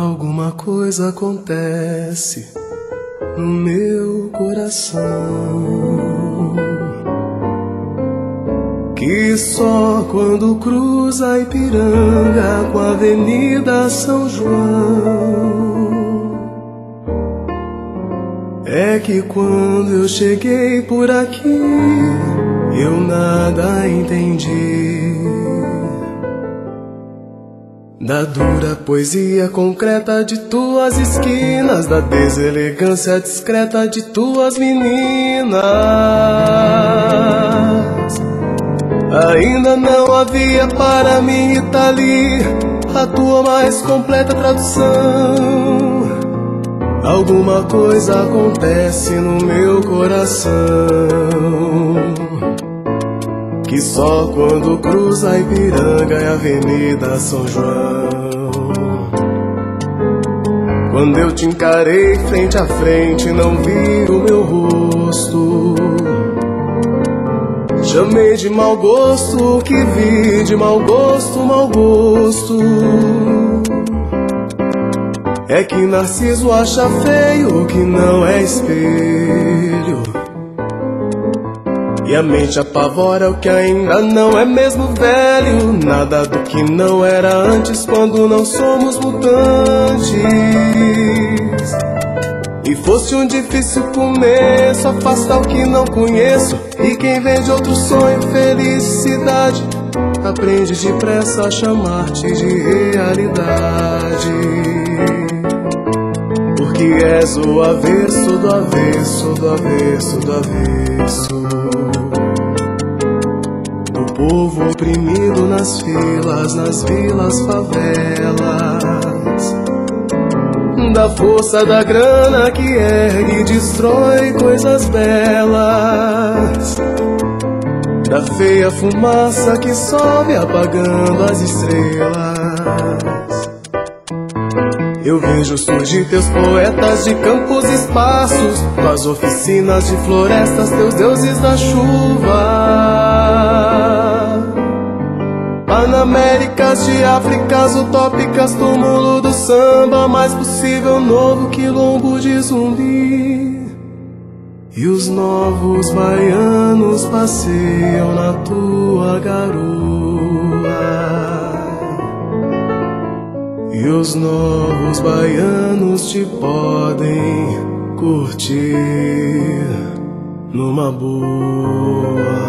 Alguma coisa acontece no meu coração. Que só quando cruza Ipiranga com a Avenida São João. É que quando eu cheguei por aqui eu nada entendi da dura poesia concreta de tuas esquinas, da deselegância discreta de tuas meninas. Ainda não havia para mim, Itali, a tua mais completa tradução. Alguma coisa acontece no meu coração que só quando cruza Ipiranga e Avenida São João. Quando eu te encarei frente a frente, não vi o meu rosto. Chamei de mau gosto o que vi de mau gosto, mau gosto. É que Narciso acha feio o que não é espelho. E a mente apavora o que ainda não é mesmo velho. Nada do que não era antes quando não somos mutantes. E fosse um difícil começo, afastar o que não conheço. E quem vem de outro sonho, felicidade, aprende depressa a chamar-te de realidade. Porque és o avesso do avesso do avesso do avesso oprimido nas filas, nas vilas, favelas. Da força da grana que ergue e destrói coisas belas. Da feia fumaça que sobe apagando as estrelas. Eu vejo surgir teus poetas de campos e espaços, tuas oficinas de florestas, teus deuses da chuva. Panaméricas de Áfricas utópicas, túmulo do samba, mais possível novo quilombo de zumbi. E os novos baianos passeiam na tua garoa. E os novos baianos te podem curtir numa boa.